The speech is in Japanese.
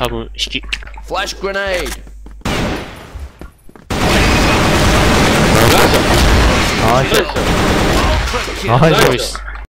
多分、引き。フラッシュグレネードナイスナイスナイス。